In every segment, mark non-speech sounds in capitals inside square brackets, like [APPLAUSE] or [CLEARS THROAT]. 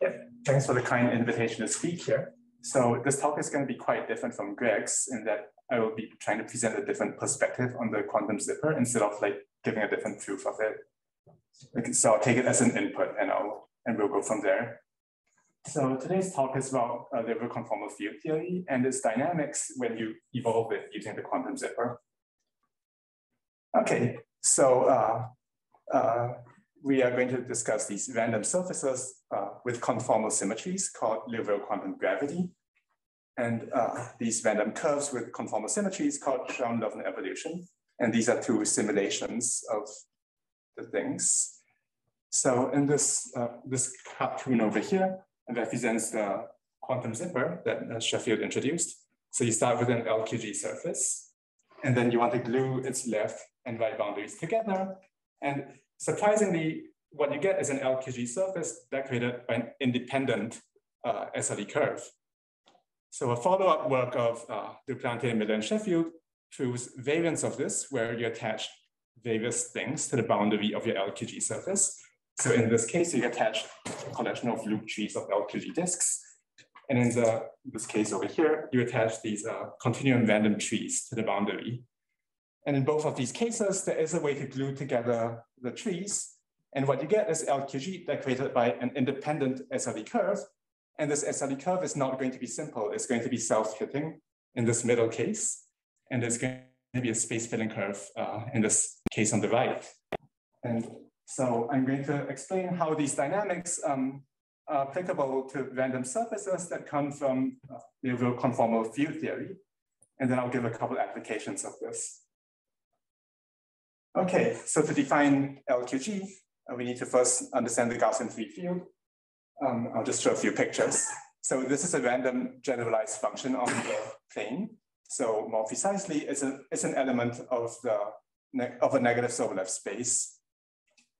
Yeah, thanks for the kind invitation to speak here. So this talk is going to be quite different from Greg's in that I will be trying to present a different perspective on the quantum zipper instead of like giving a different proof of it. So I'll take it as an input and I'll and we'll go from there. So today's talk is about uh, Liouville conformal field theory and its dynamics when you evolve it using the quantum zipper. Okay, so uh, uh, we are going to discuss these random surfaces uh, with conformal symmetries called Liouville quantum gravity, and uh, these random curves with conformal symmetries called Schramm-Loewner evolution. And these are two simulations of the things. So in this, uh, this cartoon over here represents the quantum zipper that uh, Sheffield introduced. So you start with an LQG surface, and then you want to glue its left and right boundaries together. And surprisingly, what you get is an LQG surface decorated by an independent uh, SLE curve. So a follow-up work of uh, Duplantier, Miller, and Sheffield proves variants of this, where you attach various things to the boundary of your LQG surface. So in this case, you attach a collection of loop trees of LQG disks. And in the, this case over here, you attach these uh, continuum random trees to the boundary. And in both of these cases, there is a way to glue together the trees. And what you get is LQG decorated by an independent SLE curve. And this SLE curve is not going to be simple. It's going to be self-hitting in this middle case. And there's going to be a space filling curve uh, in this case on the right. And so I'm going to explain how these dynamics um, are applicable to random surfaces that come from uh, Liouville conformal field theory. And then I'll give a couple applications of this. Okay, so to define LQG, uh, we need to first understand the Gaussian free field. Um, I'll just show a few pictures. So this is a random generalized function on the plane. So more precisely, it's, a, it's an element of, the, of a negative Sobolev space.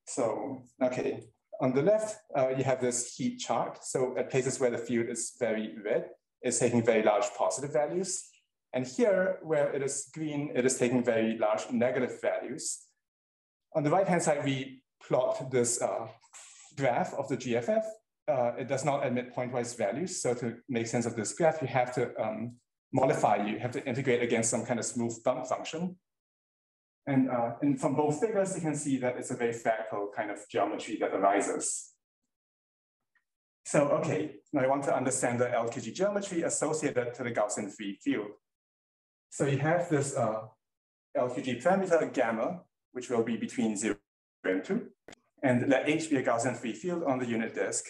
So, okay, on the left, uh, you have this heat chart. So at places where the field is very red, it's taking very large positive values. And here, where it is green, it is taking very large negative values. On the right-hand side, we plot this uh, graph of the GFF. Uh, it does not admit pointwise values. So to make sense of this graph, you have to um, modify, you have to integrate against some kind of smooth bump function. And, uh, and from both figures, you can see that it's a very fractal kind of geometry that arises. So, okay, now I want to understand the LQG geometry associated to the Gaussian free field. So you have this uh, LQG parameter gamma, which will be between zero and two, and let H be a Gaussian free field on the unit disk.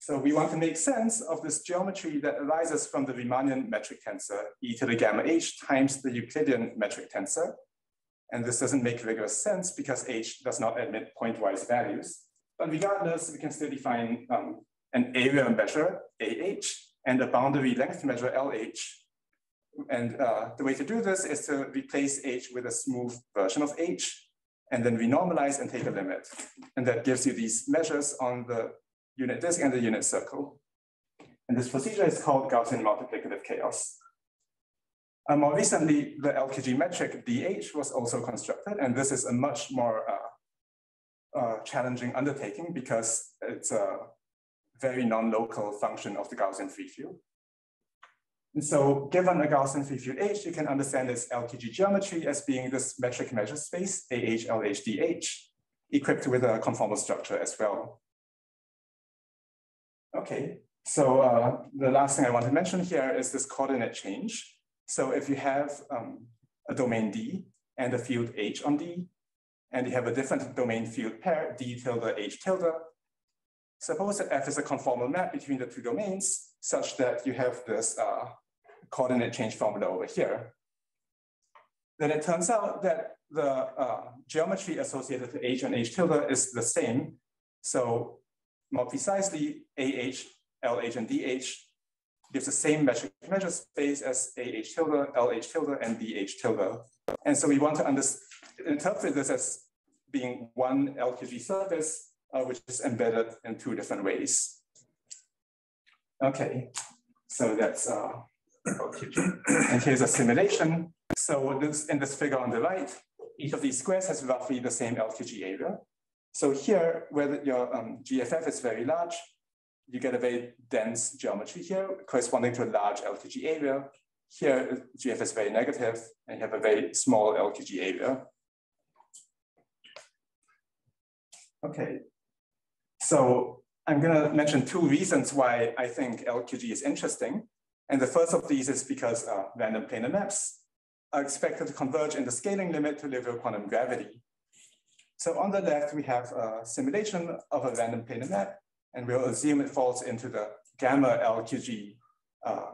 So we want to make sense of this geometry that arises from the Riemannian metric tensor e to the gamma h times the Euclidean metric tensor. And this doesn't make rigorous sense because h does not admit pointwise values. But regardless, we can still define um, an area measure, AH, and a boundary length measure, LH, and uh, the way to do this is to replace h with a smooth version of h, and then renormalize and take a limit. And that gives you these measures on the unit disk and the unit circle. And this procedure is called Gaussian multiplicative chaos. Uh, more recently, the LQG metric DH was also constructed, and this is a much more uh, uh, challenging undertaking because it's a very non-local function of the Gaussian free field. And so given a Gaussian free field H, you can understand this LQG geometry as being this metric measure space, AH, LH, DH, equipped with a conformal structure as well. Okay, so uh, the last thing I want to mention here is this coordinate change. So if you have um, a domain D and a field H on D, and you have a different domain field pair, D tilde, H tilde, suppose that F is a conformal map between the two domains such that you have this uh, coordinate change formula over here. Then it turns out that the uh, geometry associated to H and H tilde is the same. So more precisely, AH, LH, and DH gives the same metric measure space as AH tilde, LH tilde, and DH tilde. And so we want to interpret this as being one LQG surface, uh, which is embedded in two different ways. Okay, so that's uh, and here's a simulation. So this in this figure on the right, each of these squares has roughly the same LQG area. So here, where your um, GFF is very large, you get a very dense geometry here corresponding to a large LQG area. Here, GF is very negative, and you have a very small LQG area. Okay, so I'm gonna mention two reasons why I think LQG is interesting. And the first of these is because uh, random planar maps are expected to converge in the scaling limit to Liouville quantum gravity. So on the left, we have a simulation of a random planar map, and we'll assume it falls into the gamma LQG uh,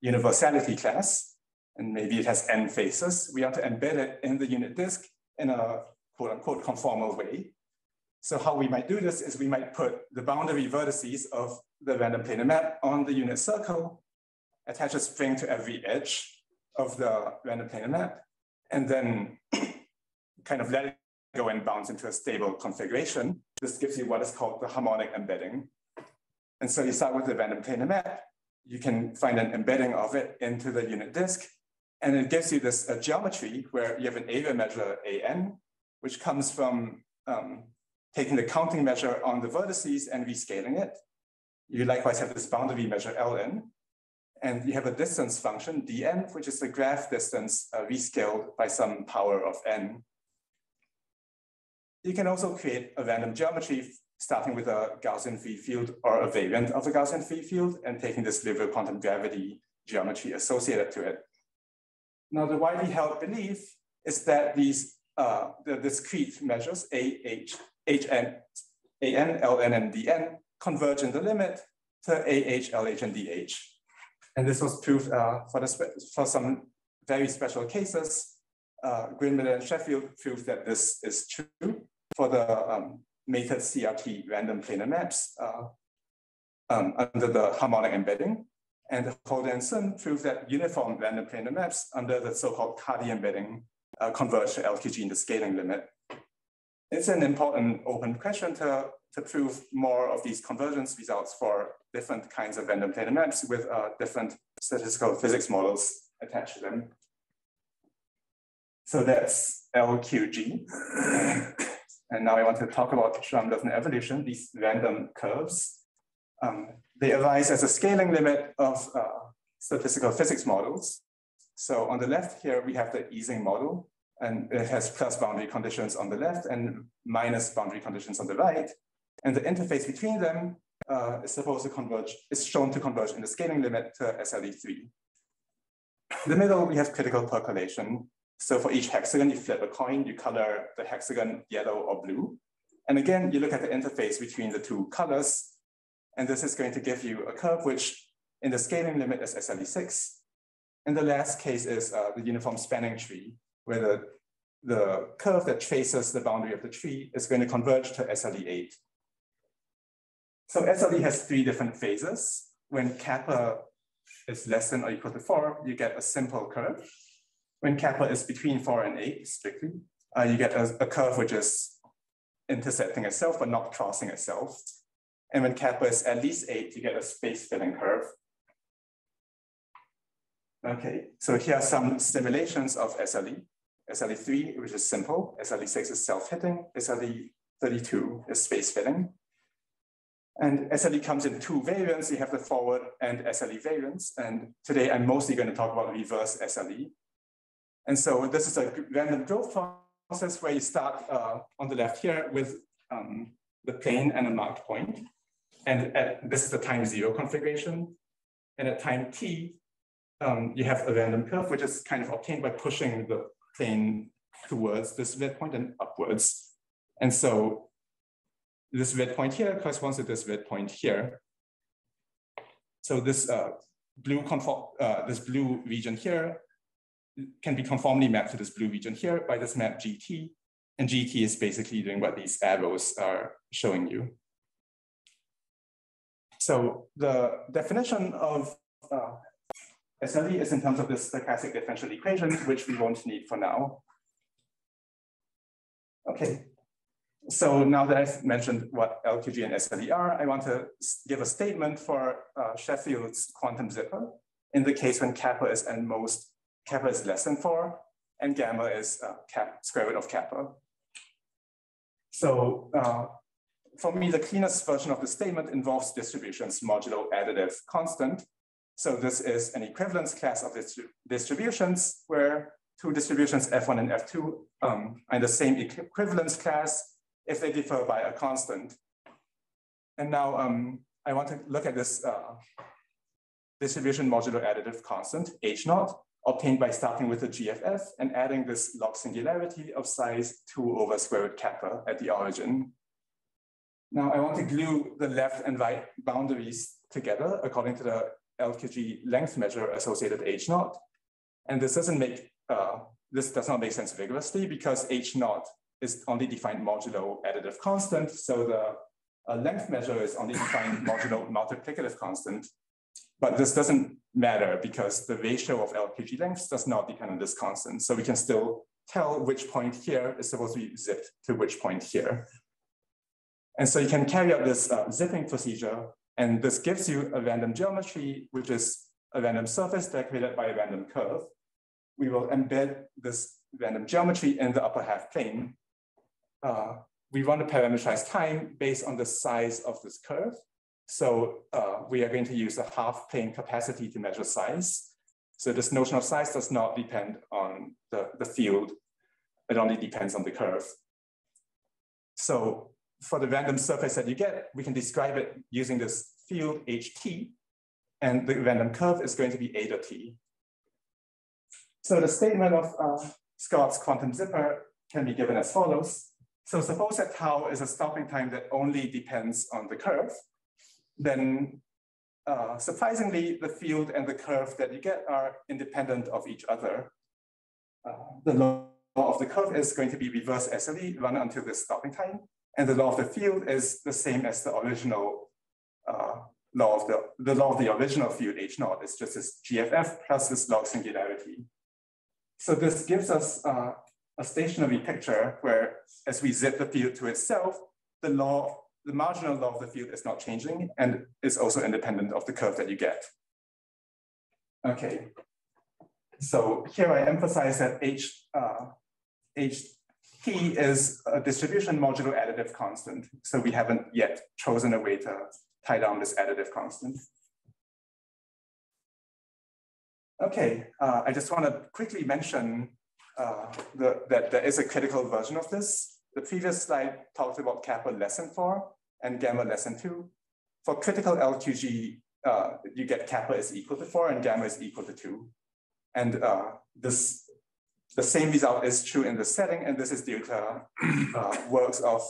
universality class, and maybe it has n faces. We want to embed it in the unit disk in a quote unquote conformal way. So how we might do this is we might put the boundary vertices of the random planar map on the unit circle, attach a string to every edge of the random planar map, and then [CLEARS THROAT] kind of let it go and bounce into a stable configuration. This gives you what is called the harmonic embedding. And so you start with the random planar map, you can find an embedding of it into the unit disk, and it gives you this uh, geometry where you have an area measure AN, which comes from um, taking the counting measure on the vertices and rescaling it. You likewise have this boundary measure Ln, and you have a distance function, dn, which is the graph distance uh, rescaled by some power of n. You can also create a random geometry starting with a Gaussian free field or a variant of the Gaussian free field and taking this Liouville quantum gravity geometry associated to it. Now, the widely held belief is that these uh, the discrete measures A, H, H, N, A, N, L, N, and D, N converge in the limit to A, H, L, H, and D, H. And this was proved uh, for, the for some very special cases. Uh, Greenmiller and Sheffield proved that this is true for the um, mated CRT random planar maps uh, um, under the harmonic embedding. And Holden and Sun proved that uniform random planar maps under the so-called Cardy embedding uh, converge to LQG in the scaling limit. It's an important open question to, to prove more of these convergence results for different kinds of random planar maps with uh, different statistical physics models attached to them. So that's LQG. [COUGHS] and now I want to talk about Schramm-Loewner evolution, these random curves. Um, they arise as a scaling limit of uh, statistical physics models. So on the left here, we have the Ising model, and it has plus boundary conditions on the left and minus boundary conditions on the right. And the interface between them uh, is supposed to converge, is shown to converge in the scaling limit to SLE3. In the middle, we have critical percolation. So for each hexagon, you flip a coin, you color the hexagon yellow or blue. And again, you look at the interface between the two colors, and this is going to give you a curve which in the scaling limit is SLE6. And the last case is uh, the uniform spanning tree, where the, the curve that traces the boundary of the tree is going to converge to SLE8. So SLE has three different phases. When kappa is less than or equal to four, you get a simple curve. When kappa is between four and eight, strictly, uh, you get a, a curve which is intersecting itself but not crossing itself. And when kappa is at least eight, you get a space filling curve. Okay, so here are some simulations of SLE. SLE3, which is simple. SLE6 is self-hitting. SLE32 is space filling. And SLE comes in two variants. You have the forward and SLE variants. And today I'm mostly going to talk about reverse SLE. And so this is a random growth process where you start uh, on the left here with um, the plane and a marked point. And at, this is the time zero configuration. And at time t, um, you have a random curve, which is kind of obtained by pushing the plane towards this red point and upwards. And so this red point here corresponds to this red point here. So this uh, blue conform, uh, this blue region here can be conformally mapped to this blue region here by this map GT. And GT is basically doing what these arrows are showing you. So the definition of uh, SLE is in terms of this stochastic differential equation, which we won't need for now. Okay, so now that I've mentioned what LQG and SLE are, I want to give a statement for uh, Sheffield's quantum zipper in the case when kappa is and most, kappa is less than four, and gamma is uh, cap, square root of kappa. So uh, for me, the cleanest version of the statement involves distributions modulo additive constant. So this is an equivalence class of distributions where two distributions F1 and F2 um, are in the same equivalence class if they differ by a constant. And now um, I want to look at this uh, distribution modulo additive constant, H naught, obtained by starting with the GFF and adding this log singularity of size 2 over square root kappa at the origin. Now I want to glue the left and right boundaries together according to the LQG length measure associated H naught. And this doesn't make, uh, this does not make sense vigorously because H naught is only defined modulo additive constant. So the uh, length measure is only defined [LAUGHS] modulo multiplicative constant. But this doesn't matter because the ratio of LQG lengths does not depend on this constant. So we can still tell which point here is supposed to be zipped to which point here. And so you can carry out this uh, zipping procedure, and this gives you a random geometry, which is a random surface decorated by a random curve. We will embed this random geometry in the upper half plane. Uh, we want to parameterize time based on the size of this curve. So uh, we are going to use a half plane capacity to measure size. So this notion of size does not depend on the, the field. It only depends on the curve. So for the random surface that you get, we can describe it using this field ht, and the random curve is going to be eta t. So the statement of uh, Scott's quantum zipper can be given as follows. So suppose that tau is a stopping time that only depends on the curve then uh, surprisingly, the field and the curve that you get are independent of each other. Uh, the law of the curve is going to be reverse SLE run until the stopping time. And the law of the field is the same as the original uh, law of the, the law of the original field H naught. It's just this GFF plus this log singularity. So this gives us uh, a stationary picture where as we zip the field to itself, the law the marginal law of the field is not changing and is also independent of the curve that you get. Okay, so here I emphasize that H, uh, HT is a distribution modulo additive constant. So we haven't yet chosen a way to tie down this additive constant. Okay, uh, I just want to quickly mention uh, the, that there is a critical version of this. The previous slide talked about kappa less than four and gamma less than two. For critical LQG, uh, you get kappa is equal to four and gamma is equal to two. And uh, this, the same result is true in the setting, and this is due to uh, works of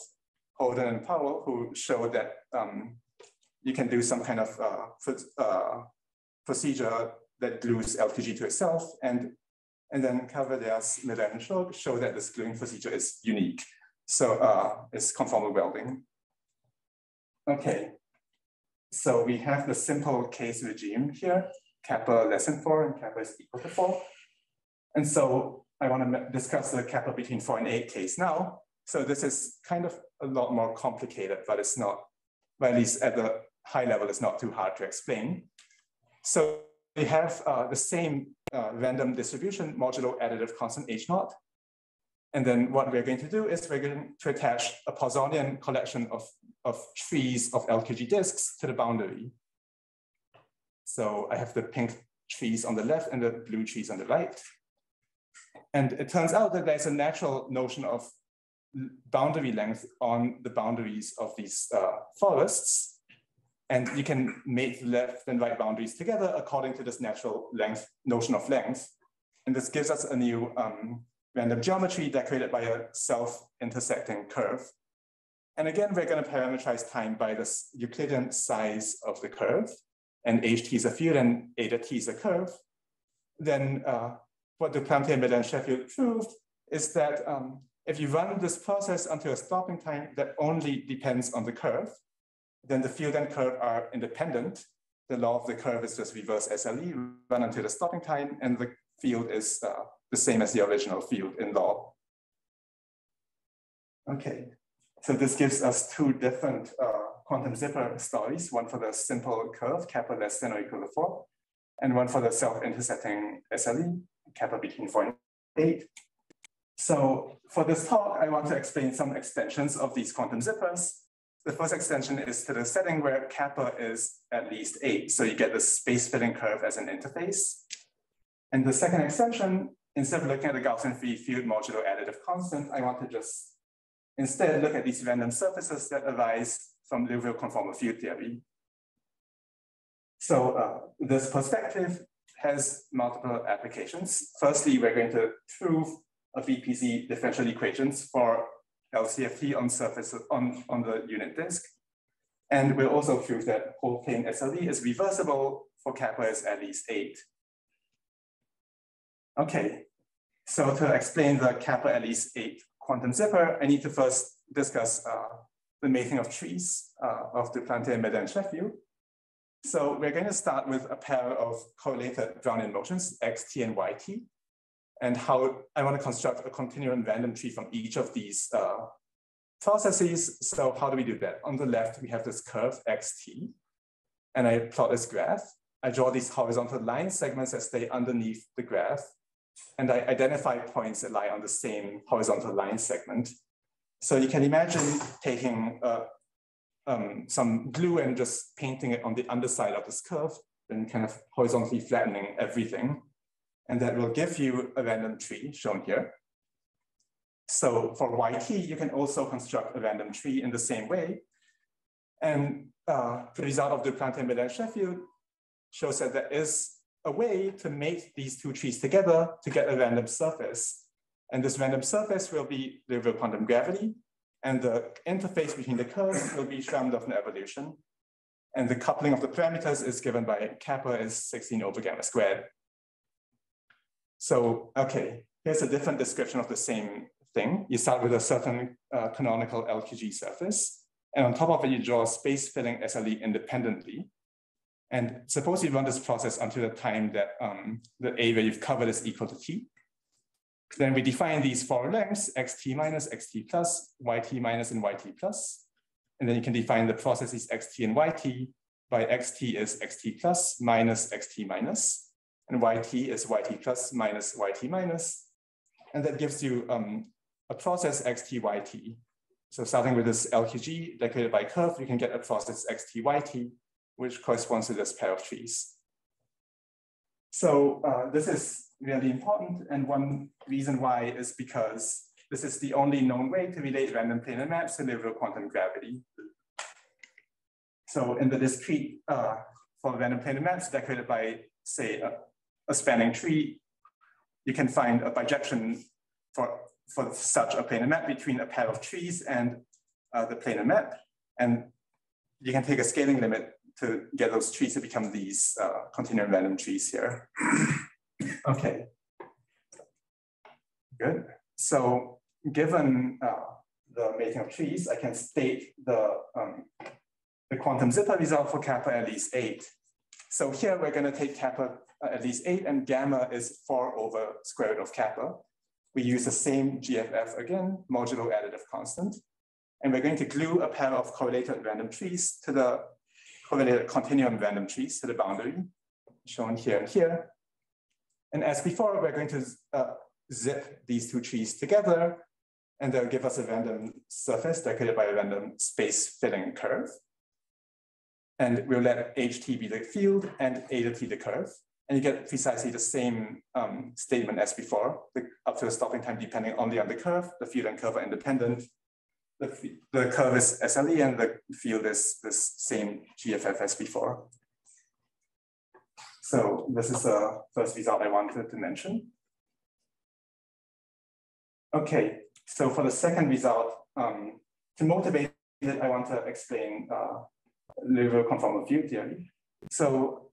Holden and Powell, who showed that um, you can do some kind of uh, uh, procedure that glues LQG to itself, and and then Kavvadias, Miller, and Schoug show that this gluing procedure is unique. So uh, it's conformal welding. Okay, so we have the simple case regime here, kappa less than four and kappa is equal to four. And so I want to discuss the kappa between four and eight case now. So this is kind of a lot more complicated, but it's not, well, at least at the high level, it's not too hard to explain. So we have uh, the same uh, random distribution modulo additive constant H naught. And then what we're going to do is we're going to attach a Poissonian collection of, of trees of LQG disks to the boundary. So I have the pink trees on the left and the blue trees on the right. And it turns out that there's a natural notion of boundary length on the boundaries of these uh, forests. And you can make left and right boundaries together according to this natural length notion of length. And this gives us a new um, random geometry decorated by a self-intersecting curve. And again, we're going to parameterize time by the Euclidean size of the curve, and ht is a field and eta t is a curve. Then uh, what Duplantier, Miller, and Sheffield proved is that um, if you run this process until a stopping time that only depends on the curve, then the field and curve are independent. The law of the curve is just reverse SLE, run until the stopping time, and the field is uh, the same as the original field in law. Okay, so this gives us two different uh, quantum zipper stories, one for the simple curve, kappa less than or equal to four, and one for the self-intersecting SLE, kappa between four and eight. So for this talk, I want to explain some extensions of these quantum zippers. the first extension is to the setting where kappa is at least eight. So you get the space filling curve as an interface. And the second extension, instead of looking at the Gaussian free field modulo additive constant, I want to just instead look at these random surfaces that arise from Liouville conformal field theory. So uh, this perspective has multiple applications. Firstly, we're going to prove a BPZ differential equations for LCFT on surface on, on the unit disk. And we'll also prove that whole plane SLE is reversible for kappa is at least eight. Okay, so to explain the kappa at least eight quantum zipper, I need to first discuss uh, the mating of trees uh, of the Duplantier Miller Sheffield. So we're going to start with a pair of correlated Brownian motions, xt and yt, and how I want to construct a continuum random tree from each of these uh, processes. So how do we do that? On the left, we have this curve xt, and I plot this graph. I draw these horizontal line segments that stay underneath the graph, and I identify points that lie on the same horizontal line segment. So you can imagine taking uh, um, some glue and just painting it on the underside of this curve, then kind of horizontally flattening everything. And that will give you a random tree shown here. So for YT, you can also construct a random tree in the same way. And uh, the result of the Duplantier Miller Sheffield shows that there is a way to mate these two trees together to get a random surface. And this random surface will be the real quantum gravity, and the interface between the curves will be Schramm-Loewner evolution. And the coupling of the parameters is given by kappa is 16 over gamma squared. So, okay, here's a different description of the same thing. You start with a certain uh, canonical LQG surface, and on top of it, you draw a space filling SLE independently. And suppose you run this process until the time that um, the A where you've covered is equal to T. Then we define these four lengths, xt minus, xt plus, yt minus, and yt plus. And then you can define the processes xt and yt by xt is xt plus minus xt minus, and yt is yt plus minus yt minus. And that gives you um, a process xtyt. So starting with this LQG decorated by curve, you can get a process xtyt, which corresponds to this pair of trees. So uh, this is really important. And one reason why is because this is the only known way to relate random planar maps to Liouville quantum gravity. So in the discrete, uh, for random planar maps decorated by, say, a, a spanning tree, you can find a bijection for for such a planar map between a pair of trees and uh, the planar map. And you can take a scaling limit to get those trees to become these uh, continuum random trees here. [CLEARS THROAT] okay, good. So given uh, the mating of trees, I can state the, um, the quantum zipper result for kappa at least eight. So here we're gonna take kappa at least eight and gamma is four over square root of kappa we use the same GFF again, modulo additive constant. And we're going to glue a pair of correlated random trees to the correlated continuum random trees to the boundary, shown here and here. And as before, we're going to uh, zip these two trees together, and they'll give us a random surface decorated by a random space filling curve. And we'll let HT be the field and eta t the curve and you get precisely the same um, statement as before, the, up to the stopping time depending only on the curve, the field and curve are independent. The, the curve is SLE and the field is this same GFF as before. So this is the first result I wanted to mention. Okay, so for the second result, um, to motivate it, I want to explain uh, Liouville conformal field theory. So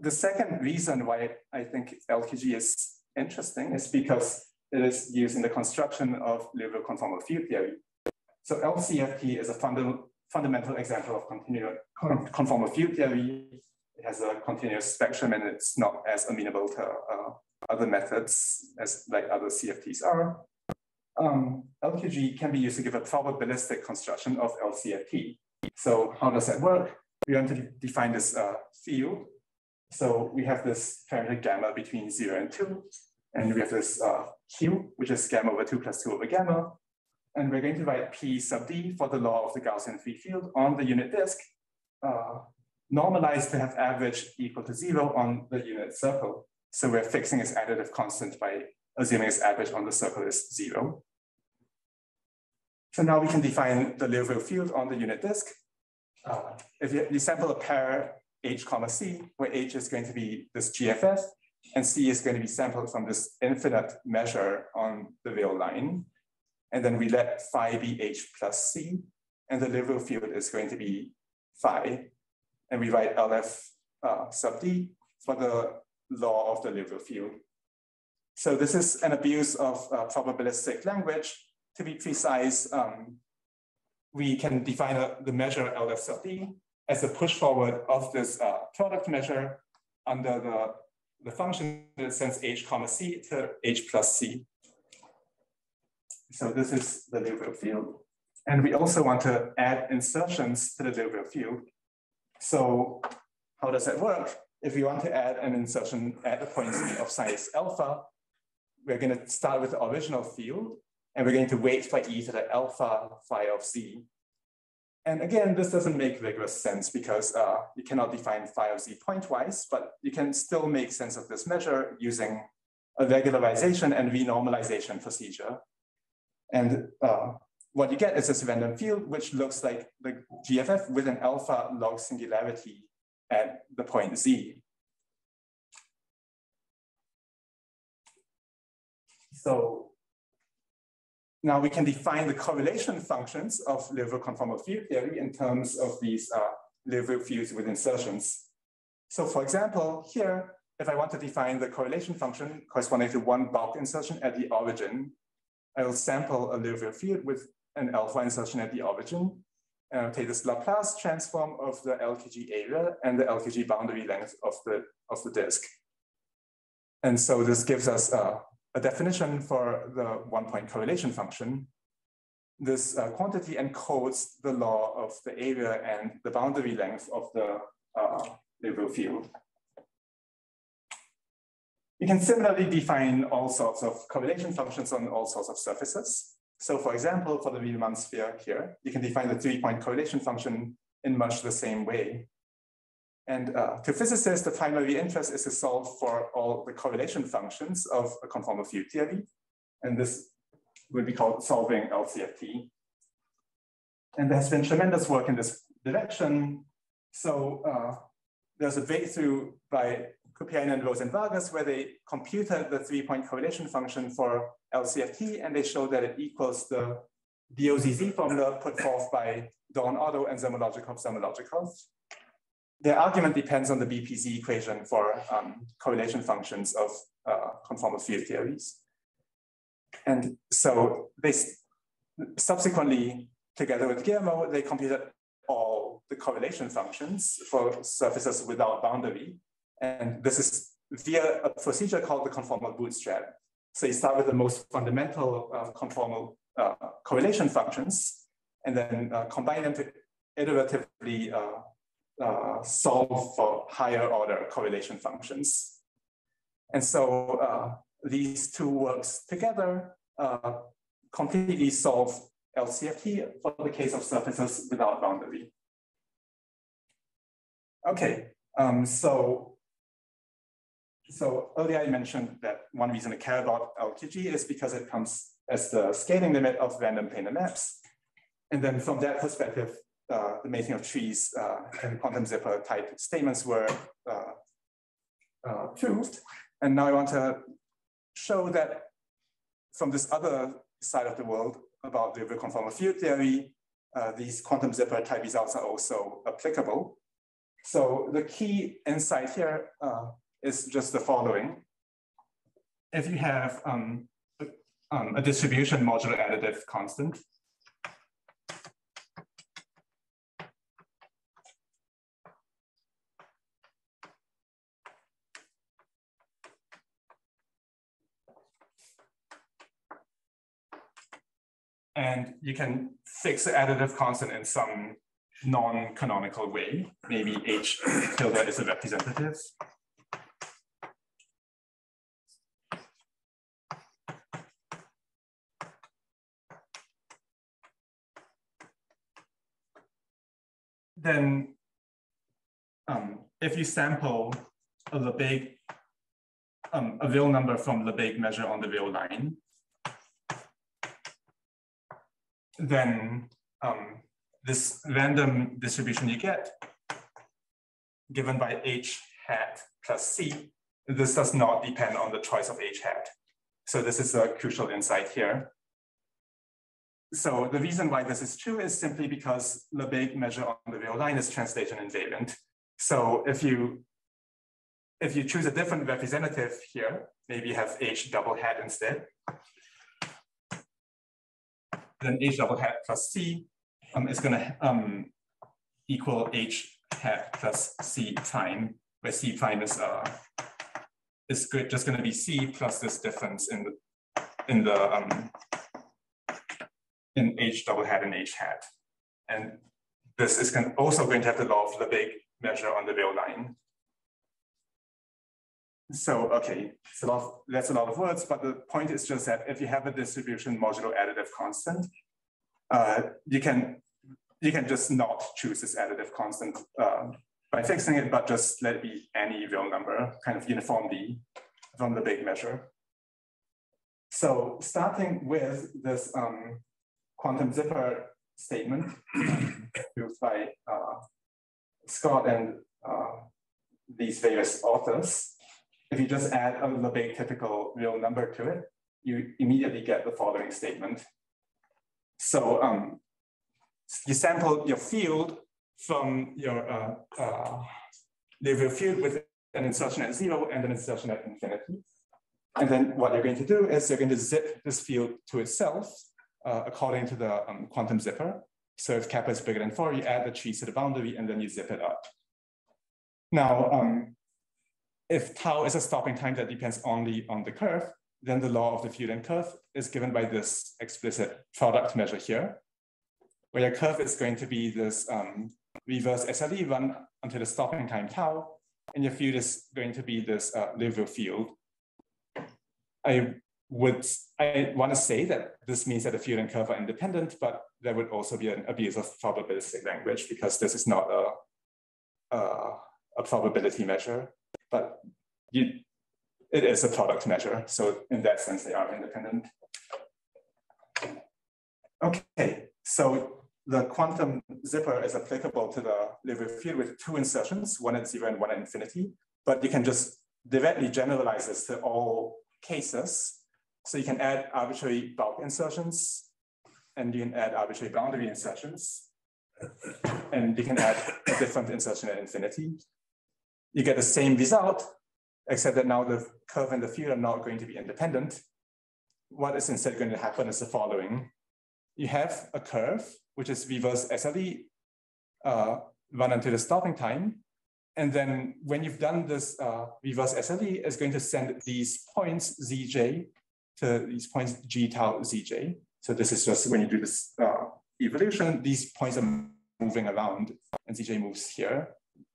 the second reason why I think LQG is interesting is because it is used in the construction of Liouville conformal field theory. So LCFT is a funda fundamental example of continuous conformal field theory. It has a continuous spectrum and it's not as amenable to uh, other methods as like other CFTs are. Um, LQG can be used to give a probabilistic construction of LCFT. So how does that work? We want to define this uh, field so we have this parameter gamma between zero and two, and we have this uh, q, which is gamma over two plus two over gamma. And we're going to write P sub D for the law of the Gaussian free field on the unit disk, uh, normalized to have average equal to zero on the unit circle. So we're fixing its additive constant by assuming its average on the circle is zero. So now we can define the Liouville field on the unit disk. Uh, if you, you, sample a pair H comma C, where H is going to be this GFF and C is going to be sampled from this infinite measure on the veil line. And then we let phi be H plus C, and the Liouville field is going to be phi. And we write LF uh, sub D for the law of the Liouville field. So this is an abuse of uh, probabilistic language to be precise, um, we can define a, the measure LF sub D as a push forward of this uh, product measure under the, the function that sends h comma c to h plus c. So this is the Liouville field. And we also want to add insertions to the Liouville field. So how does that work? If we want to add an insertion at a point of size alpha, we're going to start with the original field and we're going to wait for e to the alpha phi of z. And again, this doesn't make rigorous sense because uh, you cannot define phi of z pointwise, but you can still make sense of this measure using a regularization and renormalization procedure. And uh, what you get is this random field, which looks like the GFF with an alpha log singularity at the point z. So now we can define the correlation functions of Liouville conformal field theory in terms of these uh, fields with insertions. So for example, here, if I want to define the correlation function corresponding to one bulk insertion at the origin, I will sample a Liouville field with an alpha insertion at the origin. And I'll take this Laplace transform of the LQG area and the LQG boundary length of the, of the disk. And so this gives us uh, a definition for the one-point correlation function. This uh, quantity encodes the law of the area and the boundary length of the uh, Liouville field. You can similarly define all sorts of correlation functions on all sorts of surfaces. So for example, for the Riemann sphere here, you can define the three-point correlation function in much the same way. And uh, to physicists, the primary interest is to solve for all the correlation functions of a conformal field theory. And this would be called solving LCFT. And there has been tremendous work in this direction. So uh, there's a breakthrough by Kupiainen, Rhodes, and Vargas where they computed the three-point correlation function for LCFT, and they showed that it equals the DOZZ formula put forth by Dorn Otto and Zamolodchikov Zamolodchikov the argument depends on the BPZ equation for um, correlation functions of uh, conformal field theories. And so they subsequently, together with Guillarmou, they computed all the correlation functions for surfaces without boundary. And this is via a procedure called the conformal bootstrap. So you start with the most fundamental uh, conformal uh, correlation functions, and then uh, combine them to iteratively uh, uh, solve for higher order correlation functions. And so uh, these two works together completely solve LCFT for the case of surfaces without boundary. Okay, um, so, so earlier I mentioned that one reason to care about LQG is because it comes as the scaling limit of random planar maps. And then from that perspective, uh, the mating of trees uh, and quantum zipper type statements were uh, uh, proved. And now I want to show that from this other side of the world about the conformal field theory, uh, these quantum zipper type results are also applicable. So the key insight here uh, is just the following. If you have um, um, a distribution modulo additive constant, And you can fix the additive constant in some non-canonical way. Maybe H tilde is a representative. Then um, if you sample a Lebesgue, um, a real number from Lebesgue measure on the real line, then um, this random distribution you get, given by h hat plus c, this does not depend on the choice of h hat. So this is a crucial insight here. So the reason why this is true is simply because Lebesgue measure on the real line is translation invariant. So if you if you choose a different representative here, maybe you have h double hat instead, then h double hat plus c um, is going to um, equal h hat plus c prime, where c prime is uh, is good, just going to be c plus this difference in the in the um, in h double hat and h hat, and this is also going to have the law of Lebesgue measure on the real line. So, okay, a that's a lot of words, but the point is just that if you have a distribution modulo additive constant, uh, you can you can just not choose this additive constant uh, by fixing it, but just let it be any real number, kind of uniformly from the big measure. So starting with this um, quantum zipper statement [COUGHS] used by uh, Scott and uh, these various authors, if you just add a Lebesgue typical real number to it, you immediately get the following statement. So um, you sample your field from your uh, uh, field with an insertion at zero and an insertion at infinity. And then what you're going to do is you're going to zip this field to itself uh, according to the um, quantum zipper. So if kappa is bigger than four, you add the trees to the boundary and then you zip it up. Now, um, if tau is a stopping time that depends only on the curve, then the law of the field and curve is given by this explicit product measure here, where your curve is going to be this um, reverse SLE run until the stopping time tau, and your field is going to be this uh, field. I would, I want to say that this means that the field and curve are independent, but there would also be an abuse of probabilistic language because this is not a, a, a probability measure but you, it is a product measure. So in that sense, they are independent. Okay, so the quantum zipper is applicable to the Liouville field with two insertions, one at zero and one at infinity, but you can just directly generalize this to all cases. So you can add arbitrary bulk insertions, and you can add arbitrary boundary insertions, and you can add a different insertion at infinity you get the same result, except that now the curve and the field are not going to be independent. What is instead going to happen is the following. You have a curve, which is reverse SLE, uh, run until the stopping time. And then when you've done this uh, reverse SLE, it's going to send these points zj to these points g tau zj. So this is just when you do this uh, evolution, these points are moving around and zj moves here,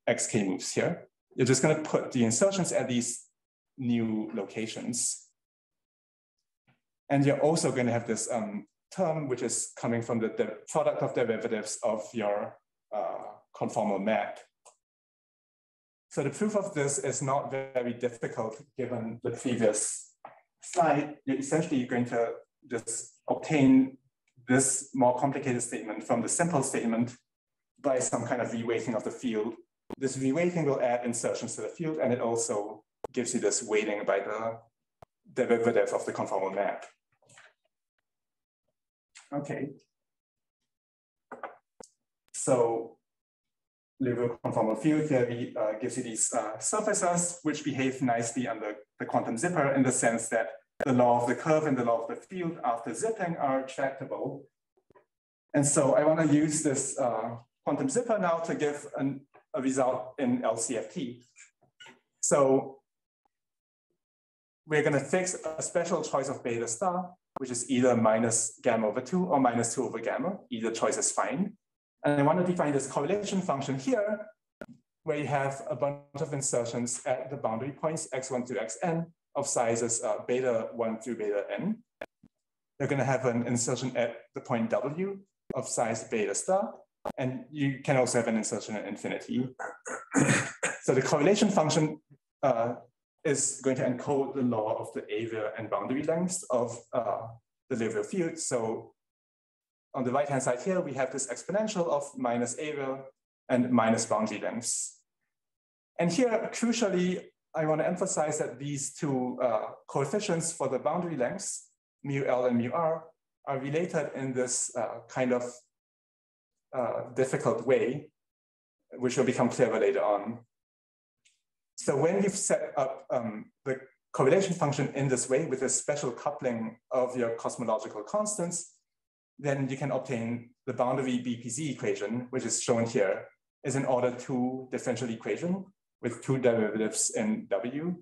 xk moves here you're just going to put the insertions at these new locations. And you're also going to have this um, term, which is coming from the, the, product of derivatives of your uh, conformal map. So the proof of this is not very difficult given the previous slide. essentially You're going to just obtain this more complicated statement from the simple statement by some kind of reweighting of the field this reweighting will add insertions to the field, and it also gives you this weighting by the derivative of the conformal map. Okay. So Liouville conformal field theory uh, gives you these uh, surfaces which behave nicely under the quantum zipper in the sense that the law of the curve and the law of the field after zipping are tractable. And so I want to use this uh, quantum zipper now to give an a result in LCFT. So we're going to fix a special choice of beta star, which is either minus gamma over 2 or minus 2 over gamma. Either choice is fine. And I want to define this correlation function here, where you have a bunch of insertions at the boundary points x1 through xn of sizes uh, beta 1 through beta n. They're going to have an insertion at the point w of size beta star, And you can also have an insertion at infinity. so the correlation function uh, is going to encode the law of the area and boundary lengths of uh, the Liouville field. So on the right-hand side here, we have this exponential of minus area and minus boundary lengths. And here, crucially, I want to emphasize that these two uh, coefficients for the boundary lengths, mu L and mu R, are related in this uh, kind of uh, difficult way, which will become clearer later on. So when you've set up um, the correlation function in this way with a special coupling of your cosmological constants, then you can obtain the boundary BPZ equation, which is shown here, is an order two differential equation with two derivatives in W.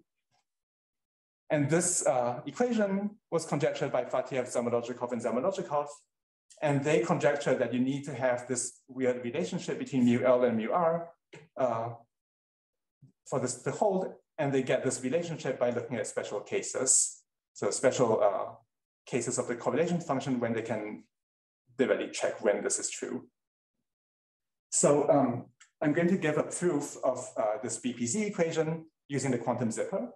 And this uh, equation was conjectured by Fateev, Zamolodchikov, and Zamolodchikov. And they conjectured that you need to have this weird relationship between mu L and mu R uh, for this to hold. And they get this relationship by looking at special cases. So special uh, cases of the correlation function when they can directtly check when this is true. So um, I'm going to give a proof of uh, this BPZ equation using the quantum zipper.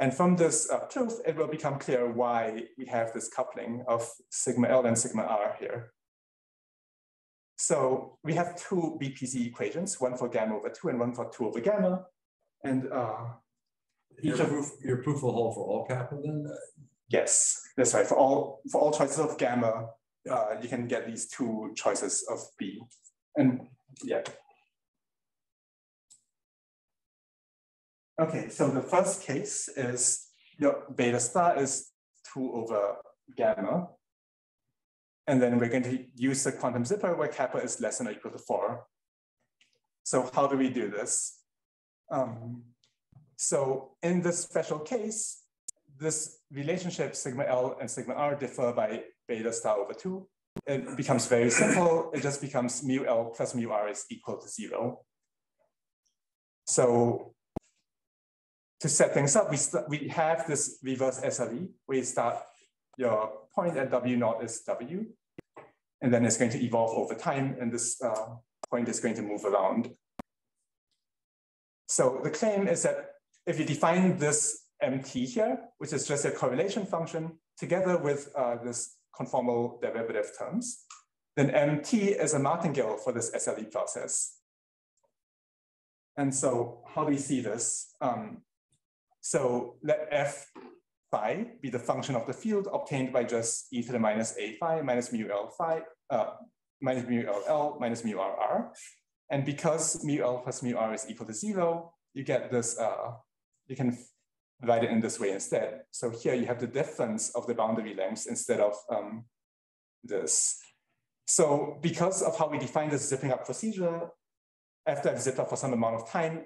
And from this uh, proof, it will become clear why we have this coupling of sigma L and sigma R here. So we have two BPZ equations, one for gamma over two and one for two over gamma. And uh, each your proof, your proof will hold for all kappa then? Yes, that's right. For all for all choices of gamma, uh, you can get these two choices of B. And yeah. Okay, so the first case is your beta star is two over gamma. And then we're going to use the quantum zipper where kappa is less than or equal to four. So how do we do this? Um, so in this special case, this relationship sigma L and sigma R differ by beta star over two. It becomes very simple. It just becomes mu L plus mu R is equal to zero. So to set things up, we, we have this reverse SLE. We start your point at W naught is W, and then it's going to evolve over time, and this uh, point is going to move around. So the claim is that if you define this MT here, which is just a correlation function, together with uh, this conformal derivative terms, then MT is a martingale for this SLE process. And so how do we see this? Um, so let f phi be the function of the field obtained by just e to the minus a phi minus mu l phi, uh, minus mu l l minus mu r r. And because mu l plus mu r is equal to zero, you get this, uh, you can write it in this way instead. So here you have the difference of the boundary lengths instead of um, this. So because of how we define this zipping up procedure, after I've zipped up for some amount of time,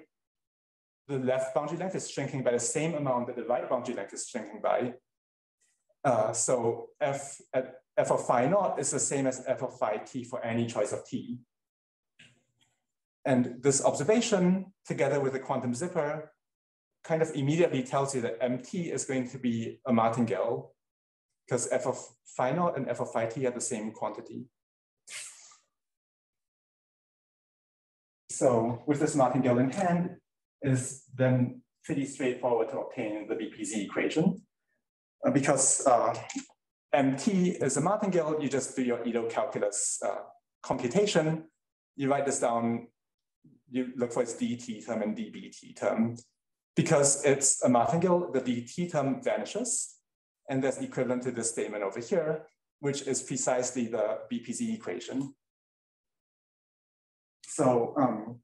the left boundary length is shrinking by the same amount that the right boundary length is shrinking by. Uh, so f at f of phi naught is the same as f of phi t for any choice of t. And this observation, together with the quantum zipper, kind of immediately tells you that mt is going to be a martingale because f of naught and f of phi t are the same quantity. So with this martingale in hand, is then pretty straightforward to obtain the BPZ equation. Uh, because uh, MT is a martingale, you just do your Ito calculus uh, computation. You write this down, you look for its DT term and DBT term. Because it's a martingale, the DT term vanishes. And that's equivalent to this statement over here, which is precisely the BPZ equation. So um,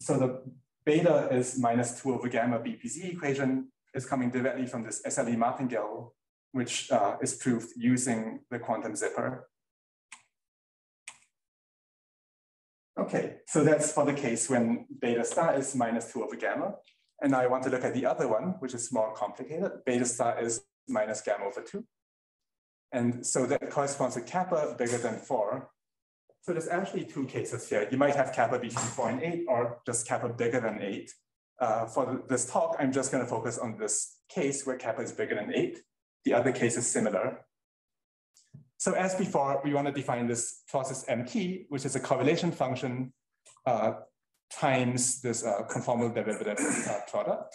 so the beta is minus two over gamma BPZ equation is coming directly from this SLE martingale, which uh, is proved using the quantum zipper. Okay, so that's for the case when beta star is minus two over gamma. And I want to look at the other one, which is more complicated. Beta star is minus gamma over two. And so that corresponds to kappa bigger than four, so there's actually two cases here. You might have kappa between four and eight or just kappa bigger than eight. Uh, for this talk, I'm just gonna focus on this case where kappa is bigger than eight. The other case is similar. So as before, we want to define this process MT, which is a correlation function uh, times this uh, conformal derivative uh, product.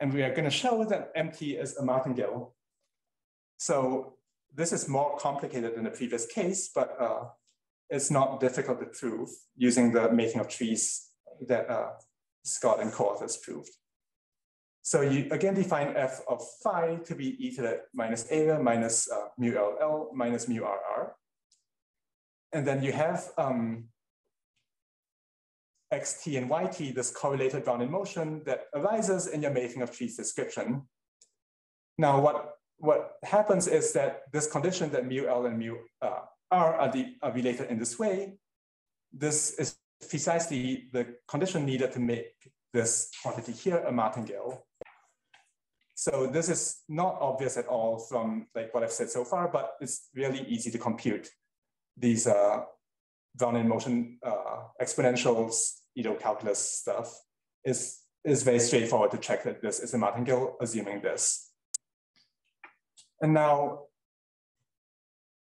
And we are going to show that MT is a martingale. So this is more complicated than the previous case, but uh, it's not difficult to prove using the mating of trees that uh, Scott and co-authors proved. So you again define f of phi to be e to the minus eta minus uh, mu LL minus mu RR. And then you have um, xt and yt, this correlated Brownian motion that arises in your mating of trees description. Now, what, what happens is that this condition that mu L and mu uh, R are, the, are related in this way, this is precisely the condition needed to make this quantity here a martingale. So this is not obvious at all from like what I've said so far, but it's really easy to compute these uh, Brownian motion uh, exponentials, know, calculus stuff is, is very straightforward to check that this is a martingale, assuming this. And now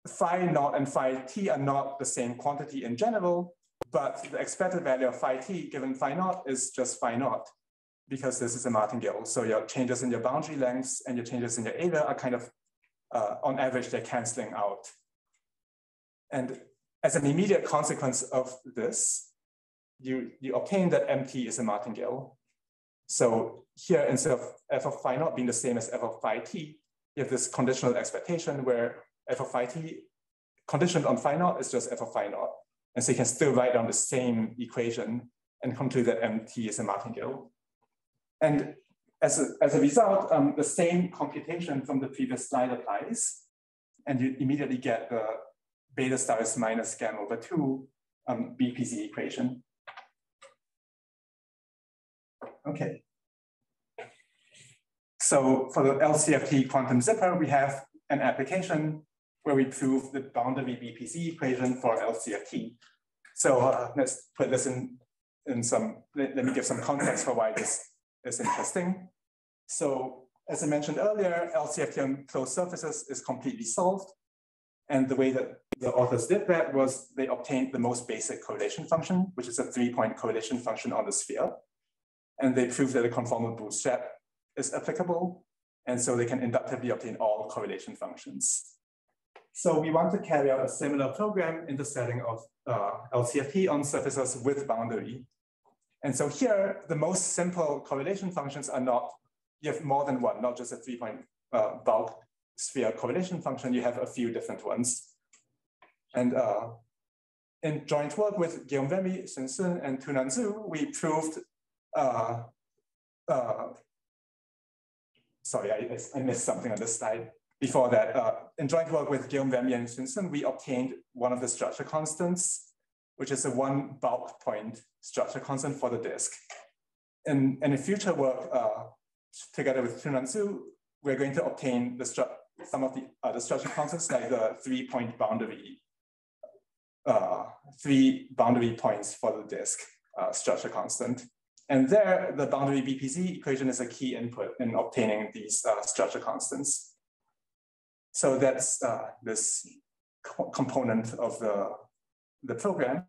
phi naught and phi t are not the same quantity in general, but the expected value of phi t given phi naught is just phi naught because this is a martingale. So your changes in your boundary lengths and your changes in your eta are kind of, uh, on average, they're canceling out. And as an immediate consequence of this, you, you obtain that MT is a martingale. So here, instead of f of phi naught being the same as f of phi t, you have this conditional expectation where f of phi t conditioned on phi naught is just f of phi naught. And so you can still write down the same equation and conclude that MT is a martingale. And as a, as a result, um, the same computation from the previous slide applies. And you immediately get the beta stars minus gamma over two um, BPZ equation. Okay. So for the LCFT quantum zipper, we have an application where we prove the boundary BPZ equation for LCFT. So uh, let's put this in, in some, let, let me give some context for why this is interesting. So as I mentioned earlier, LCFT on closed surfaces is completely solved. And the way that the authors did that was they obtained the most basic correlation function, which is a three-point correlation function on the sphere. And they proved that a conformal bootstrap is applicable. And so they can inductively obtain all correlation functions. So we want to carry out a similar program in the setting of uh, LCFT on surfaces with boundary. And so here, the most simple correlation functions are not, you have more than one, not just a three-point uh, bulk sphere correlation function, you have a few different ones. And uh, in joint work with Guillaume Remy, Xin Sun, and Tunan Zhu, we proved, uh, uh, sorry, I, I, missed something on this slide. Before that, uh, in joint work with Guillaume Remy and Sun, we obtained one of the structure constants, which is a one bulk point structure constant for the disk. And in, future work, uh, together with Tunan Zhu, we're going to obtain the some of the other structure constants like the three point boundary, uh, three boundary points for the disk uh, structure constant. And there, the boundary BPZ equation is a key input in obtaining these uh, structure constants. So that's uh, this co component of the, the program.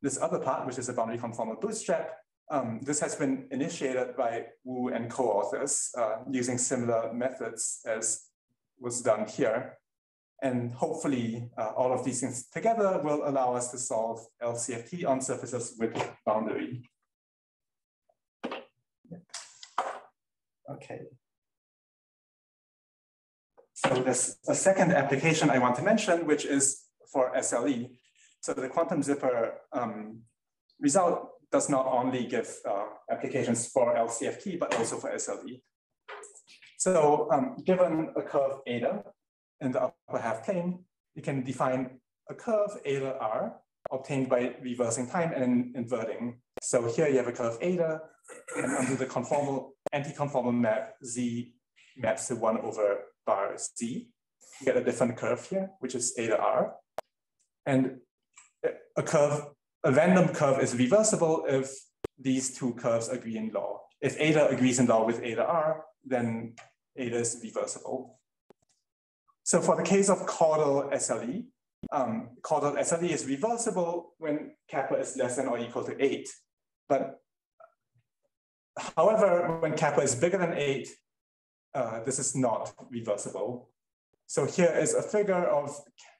This other part, which is a boundary conformal bootstrap, um, this has been initiated by Wu and co-authors uh, using similar methods as was done here. And hopefully uh, all of these things together will allow us to solve LCFT on surfaces with boundary. Okay. So there's a second application I want to mention, which is for SLE. So the quantum zipper um, result does not only give uh, applications for LCFT, but also for SLE. So um, given a curve eta in the upper half plane, you can define a curve eta r obtained by reversing time and inverting. So here you have a curve eta, and under the conformal, anti-conformal map, z maps to one over bar z. You get a different curve here, which is eta r. And a curve, a random curve is reversible if these two curves agree in law. If eta agrees in law with eta r, then eta is reversible. So for the case of chordal SLE, um, chordal SLE is reversible when kappa is less than or equal to eight. But however, when kappa is bigger than eight, uh, this is not reversible. So here is a figure of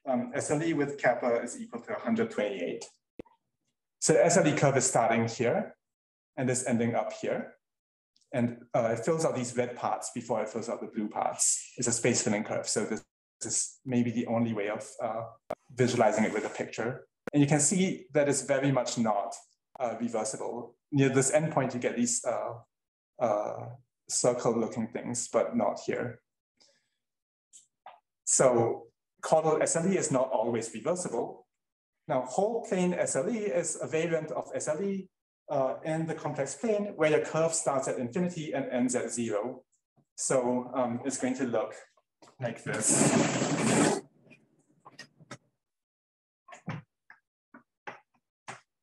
um, SLE with kappa is equal to 128. So SLE curve is starting here and is ending up here. And uh, it fills out these red parts before it fills out the blue parts. It's a space filling curve. So this is maybe the only way of uh, visualizing it with a picture. And you can see that it's very much not uh, reversible. Near this endpoint, you get these uh, uh, circle looking things, but not here. So chordal SLE is not always reversible. Now, whole plane SLE is a variant of SLE uh, in the complex plane where your curve starts at infinity and ends at zero. So um, it's going to look like this.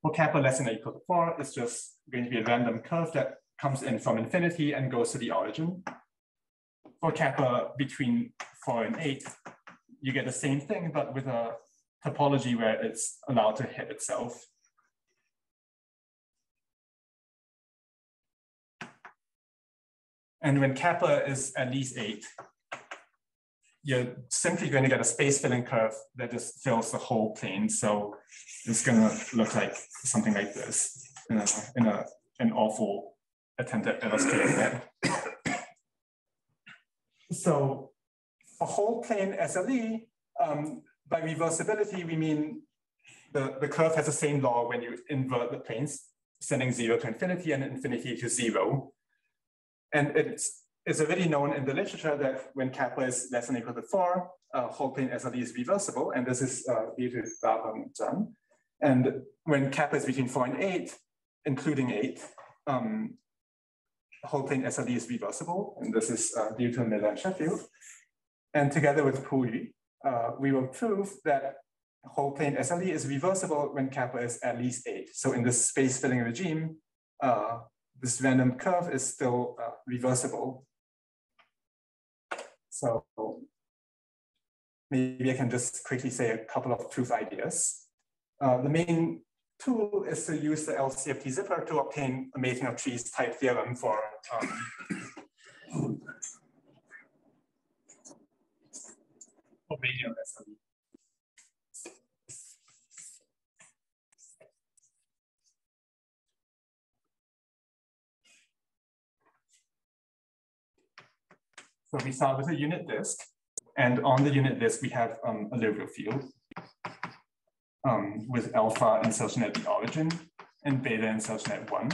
For kappa less than or equal to four, it's just going to be a random curve that comes in from infinity and goes to the origin. For kappa between four and eight, you get the same thing, but with a topology where it's allowed to hit itself. And when kappa is at least eight, you're simply going to get a space filling curve that just fills the whole plane. So it's going to look like something like this in, a, in a, an awful attempt at illustrating that. [COUGHS] So a whole plane SLE, um, by reversibility, we mean the, the curve has the same law when you invert the planes, sending zero to infinity and infinity to zero. And it's, it's already known in the literature that when kappa is less than equal to four, uh, whole plane SLE is reversible. And this is uh, due to Barber and And when kappa is between four and eight, including eight, um, whole plane SLE is reversible. And this is uh, due to Miller and Sheffield. And together with Pu Yu, uh, we will prove that whole plane SLE is reversible when kappa is at least eight. So in this space filling regime, uh, this random curve is still uh, reversible. So maybe I can just quickly say a couple of proof ideas. Uh, the main tool is to use the LCFT zipper to obtain a mating of trees type theorem for um, So we start with a unit disk, and on the unit disk, we have um, a Liouville field um, with alpha insertion at the origin and beta insertion at one.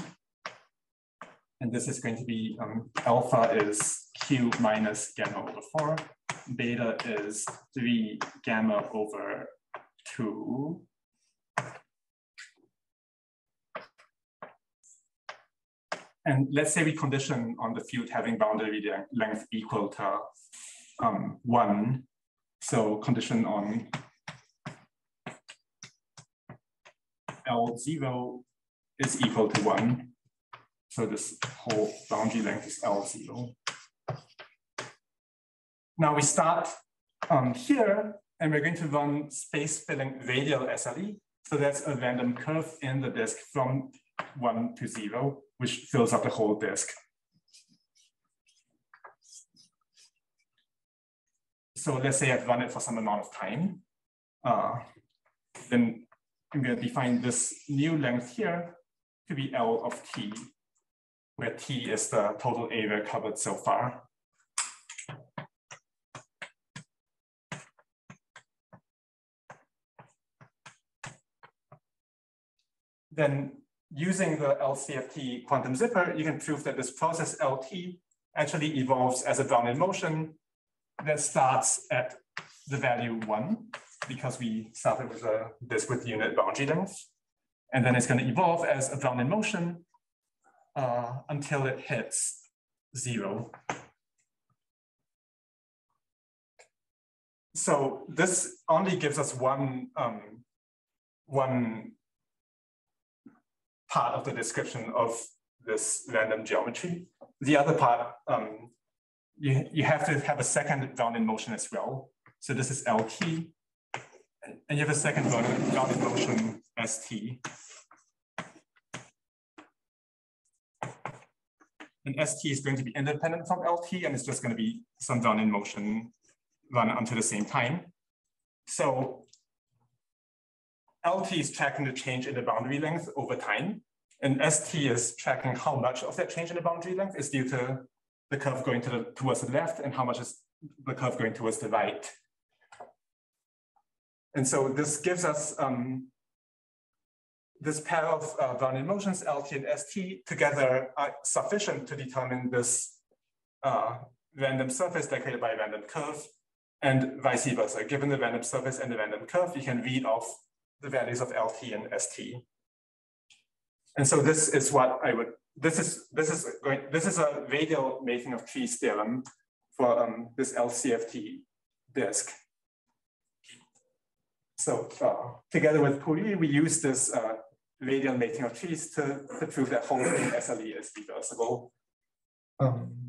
And this is going to be um, alpha is q minus gamma over four, beta is three gamma over two. And let's say we condition on the field having boundary length equal to um, one. So condition on L0 is equal to one. So this whole boundary length is L0. Now we start um, here and we're going to run space filling radial SLE. So that's a random curve in the disk from one to zero which fills up the whole disk. So let's say I've run it for some amount of time. Uh, then I'm going to define this new length here to be L of t, where t is the total area covered so far. Then using the LCFT quantum zipper, you can prove that this process LT actually evolves as a Brownian motion that starts at the value one, because we started with a disk with unit boundary length. And then it's going to evolve as a Brownian motion uh, until it hits zero. So this only gives us one, um, one part of the description of this random geometry. The other part, um, you, you have to have a second Brownian motion as well. So this is LT. And you have a second Brownian motion ST. And ST is going to be independent from LT and it's just going to be some Brownian motion run until the same time. So LT is tracking the change in the boundary length over time. And ST is tracking how much of that change in the boundary length is due to the curve going to the, towards the left and how much is the curve going towards the right. And so this gives us um, this pair of uh, motions, LT and ST, together are sufficient to determine this uh, random surface decorated by a random curve and vice versa. Given the random surface and the random curve, you can read off the values of LT and ST. And so this is what I would, this is this is going, this is a radial mating of trees theorem for um, this LCFT disk. So uh, together with Pu Yu, we use this uh, radial mating of trees to, to prove that whole thing SLE is reversible. Um,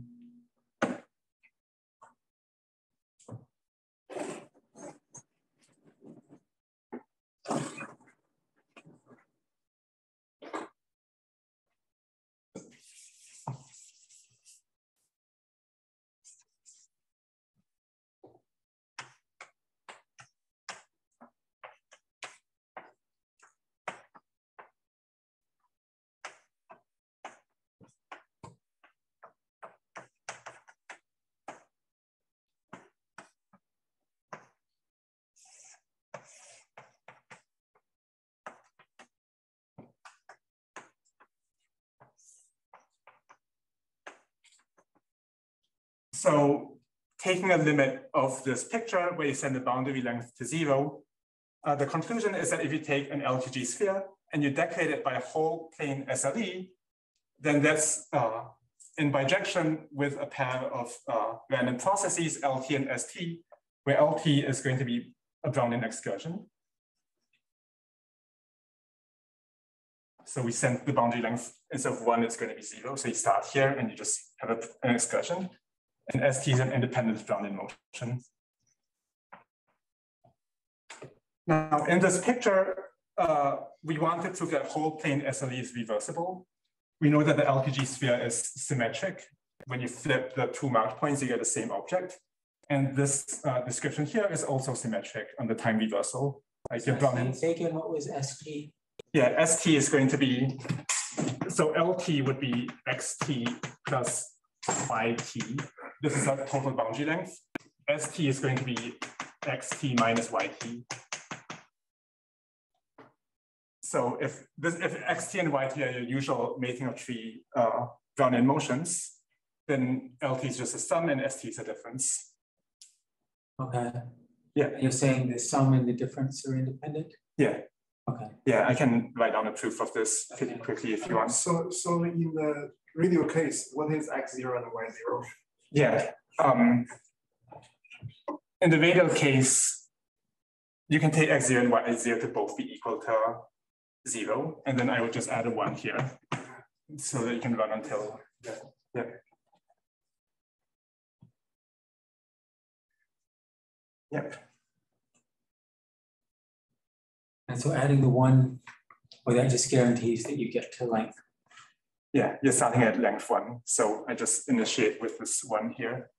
So taking a limit of this picture where you send the boundary length to zero, uh, the conclusion is that if you take an LQG sphere and you decorate it by a whole plane SLE, then that's uh, in bijection with a pair of uh, random processes, LT and ST, where LT is going to be a Brownian excursion. So we send the boundary length instead of one, it's going to be zero. So you start here and you just have a, an excursion and ST is an independent Brownian motion. Now, in this picture, uh, we want to that whole plane SLE is reversible. We know that the LQG sphere is symmetric. When you flip the two marked points, you get the same object. And this uh, description here is also symmetric on the time reversal. Like so Brownian. Again, what was ST? Yeah, ST is going to be, so LT would be XT plus YT this is a total boundary length. ST is going to be XT minus YT. So if this, if XT and YT are your usual mating of tree uh, Brownian motions, then LT is just a sum and ST is a difference. Okay. Yeah. You're saying the sum and the difference are independent? Yeah. Okay. Yeah, I can write down a proof of this pretty quickly if you want. So, so in the radial case, what is x zero and y zero? Yeah. Um, in the radial case, you can take x0 and y0 to both be equal to zero, and then I would just add a one here so that you can run until, yeah. yeah. Yep. And so adding the one, well, that just guarantees that you get to length yeah, you're starting at length one. So I just initiate with this one here.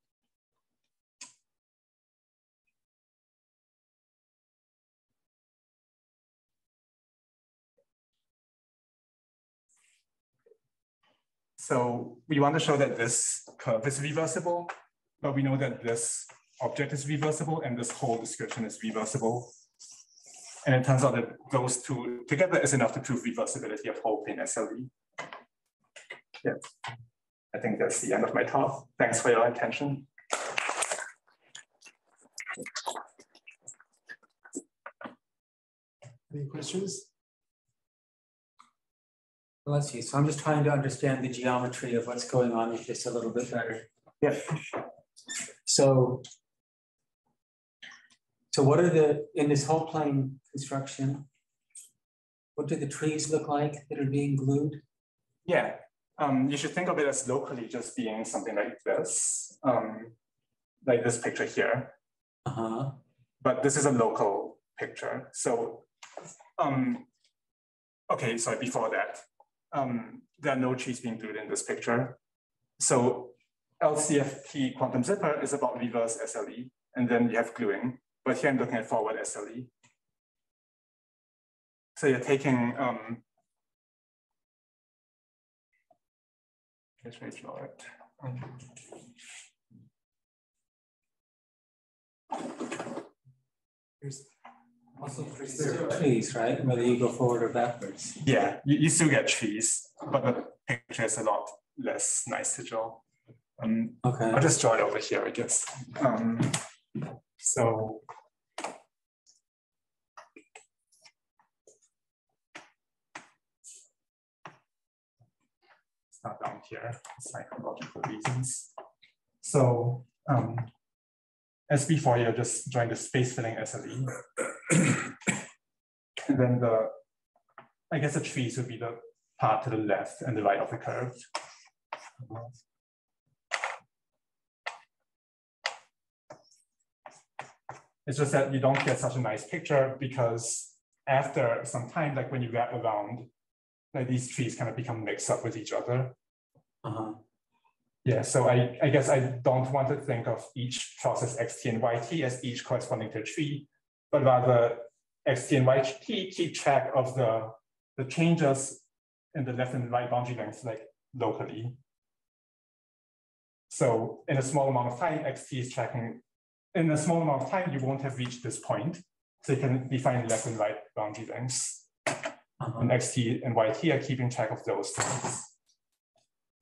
So we want to show that this curve is reversible, but we know that this object is reversible and this whole description is reversible. And it turns out that those two together is enough to prove reversibility of whole plane SLE yeah, I think that's the end of my talk. Thanks for your attention. Any questions? let's see. So I'm just trying to understand the geometry of what's going on with this a little bit better. Yeah. So, so what are the, in this whole plane construction, what do the trees look like that are being glued? Yeah, um, you should think of it as locally just being something like this, um, like this picture here. Uh-huh. but this is a local picture. So, um, okay, so before that, um, there are no trees being glued in this picture. So LCFT quantum zipper is about reverse SLE, and then you have gluing, but here I'm looking at forward SLE. So you're taking, um, let's redraw it. Um, Here's Also, trees, right, whether you go forward or backwards. Yeah, you, you still get trees, but the picture is a lot less nice to draw. Um, Okay, I'll just draw it over here, I guess. Um, so. Not down here, psychological reasons. So, um, as before, you're just drawing the space filling SLE. [COUGHS] And then the, I guess the trees would be the part to the left and the right of the curve. It's just that you don't get such a nice picture because after some time, like when you wrap around, like these trees kind of become mixed up with each other. uh-huh, Yeah, so I, I guess I don't want to think of each process xt and yt as each corresponding to a tree, but rather xt and yt keep track of the, the changes in the left and right boundary lengths like locally. So in a small amount of time, xt is tracking, in a small amount of time, you won't have reached this point. So you can define left and right boundary lengths. Uh-huh. And xt and yt are keeping track of those things.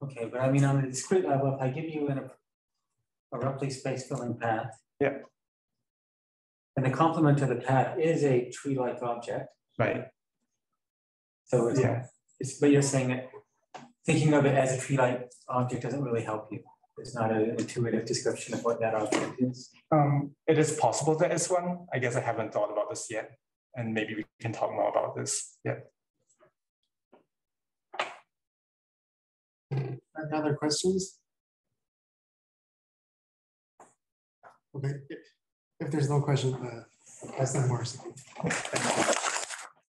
Okay, but I mean, on a discrete level, if I give you an a roughly space filling path. Yeah. And the complement of the path is a tree-like object, Right, so it's, yeah. it's, but you're saying that thinking of it as a tree-like object doesn't really help you. It's not an intuitive description of what that object is. Um, it is possible there is one. I guess I haven't thought about this yet. And maybe we can talk more about this. Yeah. Any other questions? Okay, if- there's no question, uh, President Morrison.